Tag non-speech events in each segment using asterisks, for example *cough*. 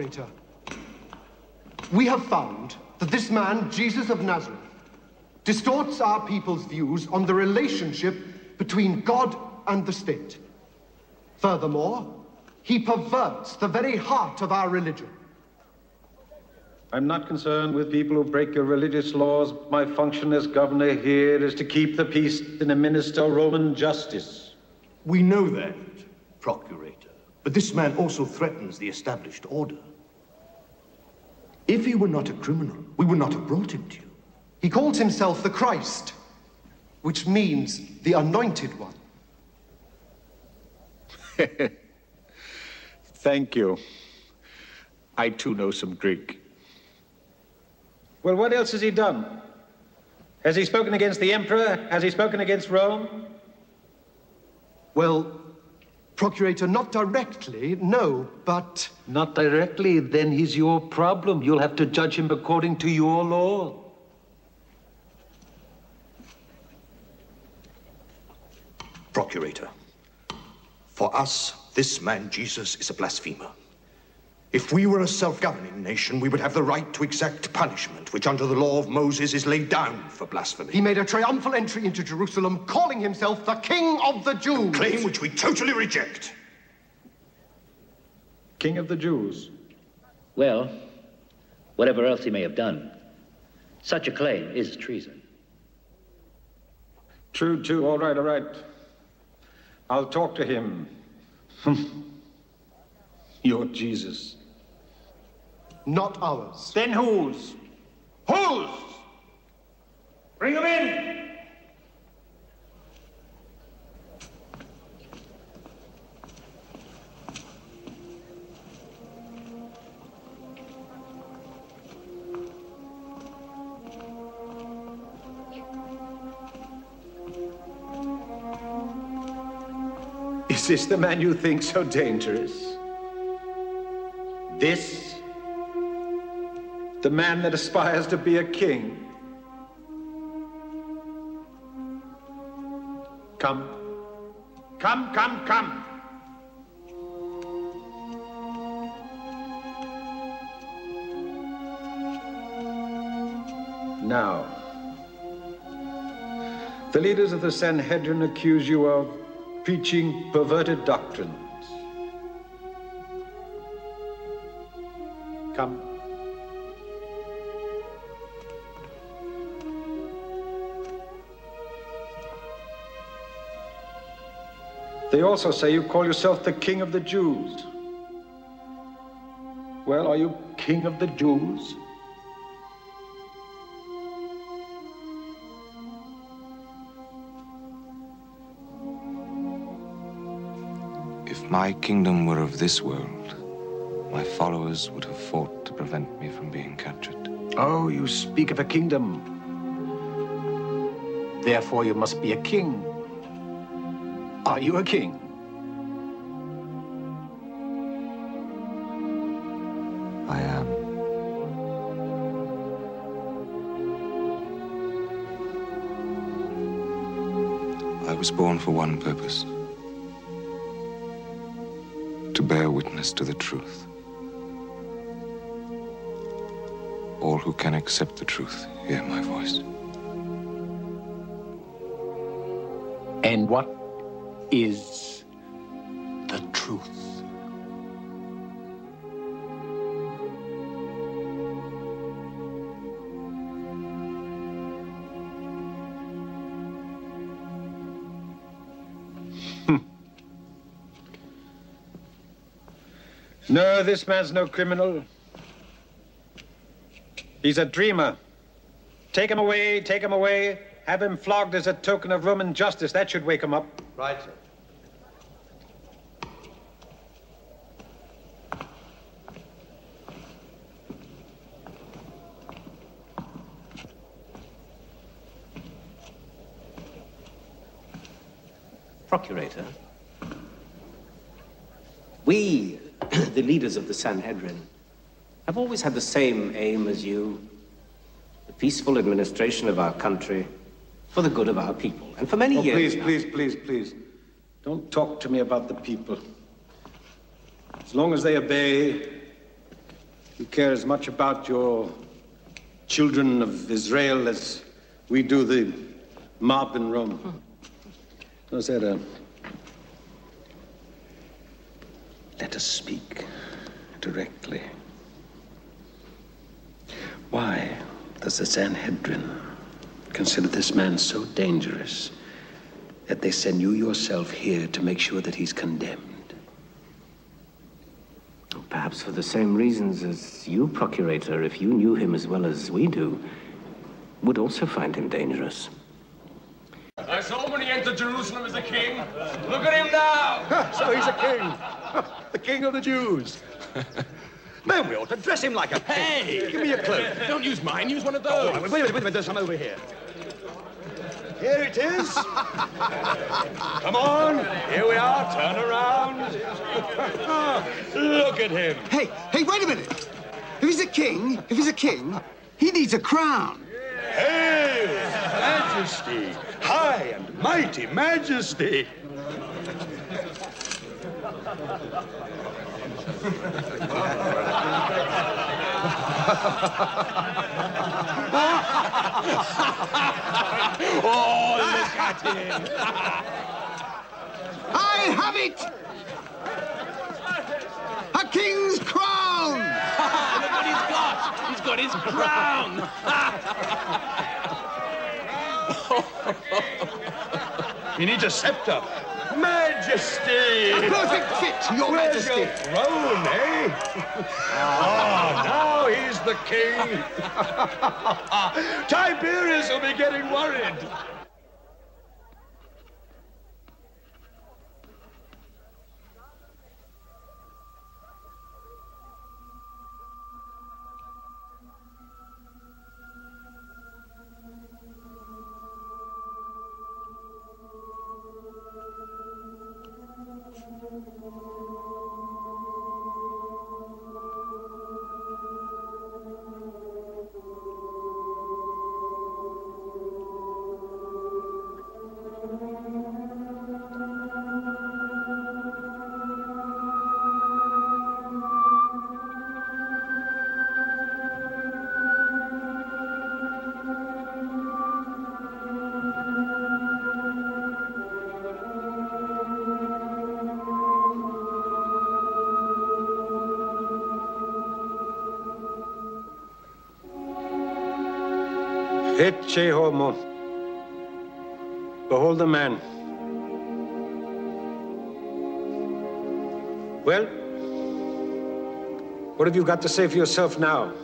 Procurator, we have found that this man, Jesus of Nazareth, distorts our people's views on the relationship between God and the state. Furthermore, he perverts the very heart of our religion. I'm not concerned with people who break your religious laws. My function as governor here is to keep the peace and administer Roman justice. We know that, Procurator. But this man also threatens the established order. If he were not a criminal, we would not have brought him to you. He calls himself the Christ, which means the anointed one. *laughs* Thank you. I too know some Greek. Well, what else has he done? Has he spoken against the emperor? Has he spoken against Rome? Well, Procurator, not directly, no, but... Not directly? Then he's your problem. You'll have to judge him according to your law. Procurator, for us, this man, Jesus, is a blasphemer. If we were a self-governing nation, we would have the right to exact punishment, which under the law of Moses is laid down for blasphemy. He made a triumphal entry into Jerusalem, calling himself the King of the Jews. A claim which we totally reject. King of the Jews? Well, whatever else he may have done, such a claim is treason. True, true. All right, all right. I'll talk to him. *laughs* You're Jesus. Not ours. Then whose? Whose? Bring him in! Is this the man you think so dangerous? This? The man that aspires to be a king? Come. Come, come, come. Now, the leaders of the Sanhedrin accuse you of preaching perverted doctrines. Come. They also say you call yourself the King of the Jews. Well, are you King of the Jews? If my kingdom were of this world, my followers would have fought to prevent me from being captured. Oh, you speak of a kingdom. Therefore, you must be a king. Are you a king? I am. I was born for one purpose to bear witness to the truth. All who can accept the truth hear my voice. And what is the truth? Hmm. No, this man's no criminal. He's a dreamer. Take him away, take him away. Have him flogged as a token of Roman justice. That should wake him up. Right, sir. Procurator, we, *clears throat* the leaders of the Sanhedrin, have always had the same aim as you the peaceful administration of our country for the good of our people. And for many oh, years. Please, now, please, please, please. Don't talk to me about the people. As long as they obey, You care as much about your children of Israel as we do the mob in Rome. Hmm. No, Zerah. Uh, let us speak directly. Why does the Sanhedrin consider this man so dangerous that they send you yourself here to make sure that he's condemned? Oh, perhaps for the same reasons as you, Procurator, if you knew him as well as we do, would also find him dangerous. I saw when he entered Jerusalem as a king. Look at him now! *laughs* so he's a king. *laughs* the king of the Jews. *laughs* Then we ought to dress him like a king. Hey! Give me a cloak. Don't use mine, use one of oh, those. Oh, wait, wait a minute, wait a minute. There's some over here. Here it is. *laughs* Come on. Here we are. Turn around. Look at him. Hey, hey, wait a minute. If he's a king, if he's a king, he needs a crown. Hail, Majesty. High and mighty Majesty. Oh, look at him! *laughs* I have it! A king's crown! look what he's got! He's got his crown! *laughs* he needs a scepter. Majesty! A perfect fit, your Where's majesty. your throne, eh? Ah, now he's the king. *laughs* Tiberius will be getting worried. Homo. Behold the man. Well, what have you got to say for yourself now?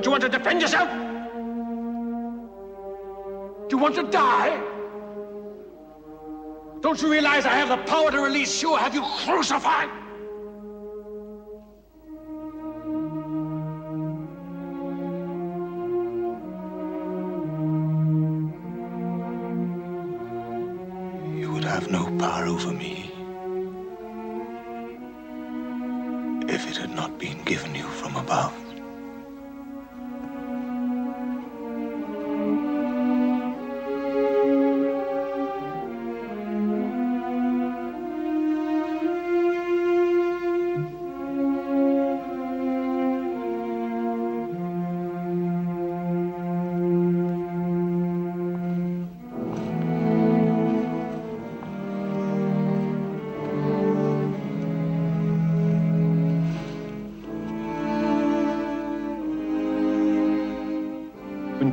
Don't you want to defend yourself? Do you want to die? Don't you realize I have the power to release you or have you crucified? You would have no power over me if it had not been given you from above.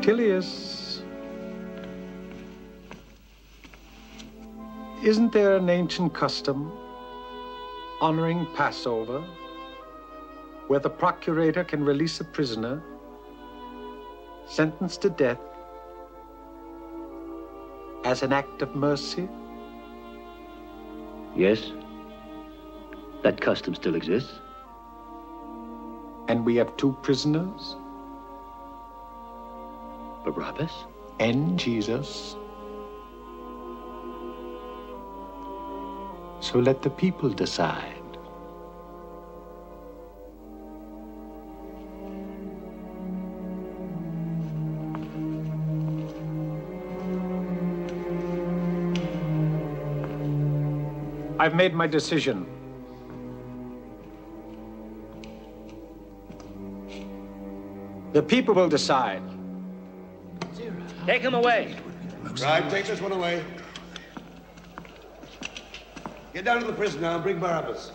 Quintilius. Isn't there an ancient custom honoring Passover where the procurator can release a prisoner sentenced to death as an act of mercy? Yes. That custom still exists. And we have two prisoners? Barabbas? And Jesus. So let the people decide. I've made my decision. The people will decide. Take him away. Right, take this one away. Get down to the prison now and bring Barabbas.